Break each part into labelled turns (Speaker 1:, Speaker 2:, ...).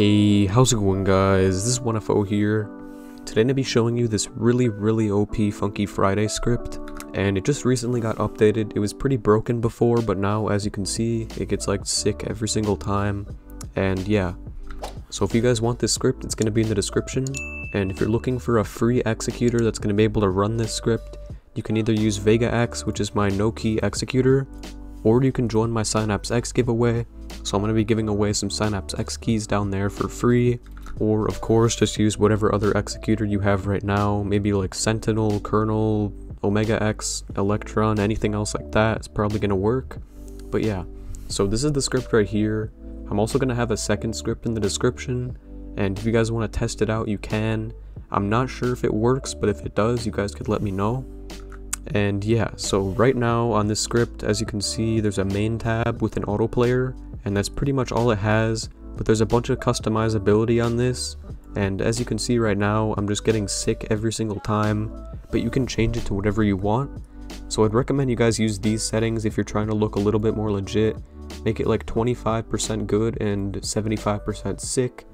Speaker 1: Hey, how's it going guys? This is 1F0 here. Today I'm going to be showing you this really, really OP Funky Friday script. And it just recently got updated. It was pretty broken before, but now as you can see, it gets like sick every single time. And yeah. So if you guys want this script, it's going to be in the description. And if you're looking for a free executor that's going to be able to run this script, you can either use VegaX, which is my no-key executor, or you can join my Synapse X giveaway, so I'm going to be giving away some Synapse X keys down there for free, or of course just use whatever other executor you have right now, maybe like Sentinel, Krnl, Omega X, Electron, anything else like that, it's probably going to work. But yeah, so this is the script right here. I'm also going to have a second script in the description, and if you guys want to test it out, you can. I'm not sure if it works, but if it does, you guys could let me know. And yeah, so right now on this script, as you can see, there's a main tab with an auto player, and that's pretty much all it has, but there's a bunch of customizability on this, and as you can see right now, I'm just getting sick every single time, but you can change it to whatever you want. So I'd recommend you guys use these settings if you're trying to look a little bit more legit. Make it like 25% good and 75% sick.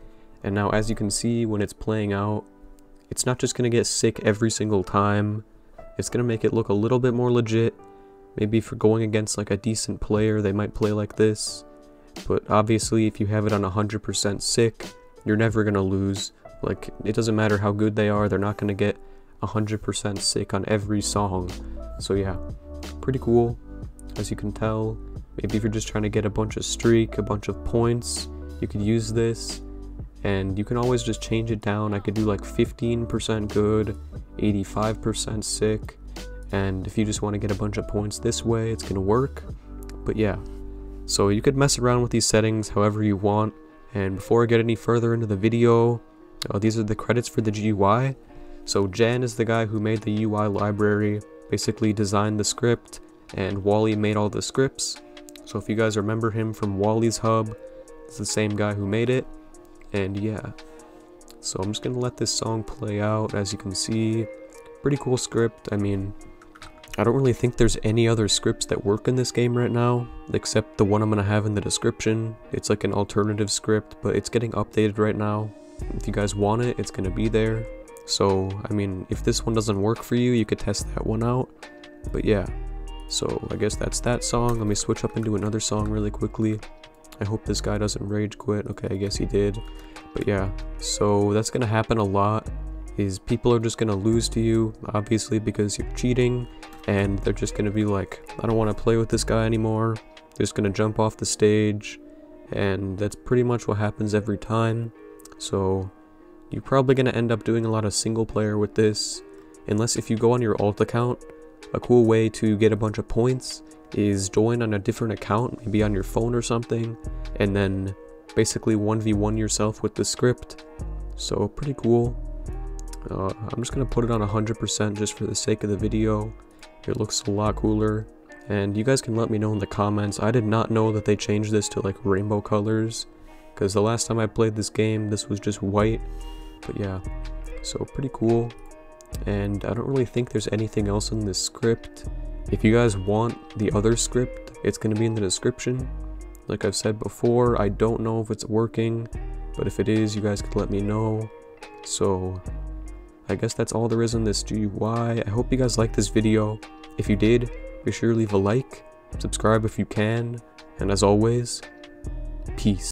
Speaker 1: And now as you can see, when it's playing out, it's not just going to get sick every single time. It's going to make it look a little bit more legit. Maybe for going against like a decent player, they might play like this. But obviously, if you have it on 100% sick, you're never going to lose. Like, it doesn't matter how good they are, they're not going to get 100% sick on every song. So yeah, pretty cool, as you can tell. Maybe if you're just trying to get a bunch of streak, a bunch of points, you could use this. And you can always just change it down. I could do like 15% good, 85% sick. And if you just want to get a bunch of points this way, it's going to work. But yeah, so you could mess around with these settings however you want. And before I get any further into the video, uh, these are the credits for the GUI. So Jan is the guy who made the UI library, basically designed the script, and Wally made all the scripts. So if you guys remember him from Wally's Hub, it's the same guy who made it. And yeah, so I'm just gonna let this song play out. As you can see, pretty cool script. I mean, I don't really think there's any other scripts that work in this game right now, except the one I'm to have in the description. It's like an alternative script, but it's getting updated right now. If you guys want it, it's to be there. So, I mean, if this one doesn't work for you, you could test that one out. But yeah, so I guess that's that song. Let me switch up into another song really quickly. I hope this guy doesn't rage quit. Okay, I guess he did. But yeah, so that's going to happen a lot is people are just going to lose to you, obviously because you're cheating, and they're just going to be like, I don't want to play with this guy anymore, they're just going to jump off the stage, and that's pretty much what happens every time, so you're probably going to end up doing a lot of single player with this, unless if you go on your alt account, a cool way to get a bunch of points is join on a different account, maybe on your phone or something, and then basically 1v1 yourself with the script, so pretty cool. Uh, I'm just going to put it on 100% just for the sake of the video. It looks a lot cooler. And you guys can let me know in the comments. I did not know that they changed this to like rainbow colors. Because the last time I played this game, this was just white. But yeah, so pretty cool. And I don't really think there's anything else in this script. If you guys want the other script, it's going to be in the description. Like I've said before, I don't know if it's working. But if it is, you guys could let me know. So I guess that's all there is on this GUI. I hope you guys liked this video. If you did, be sure to leave a like, subscribe if you can, and as always, peace.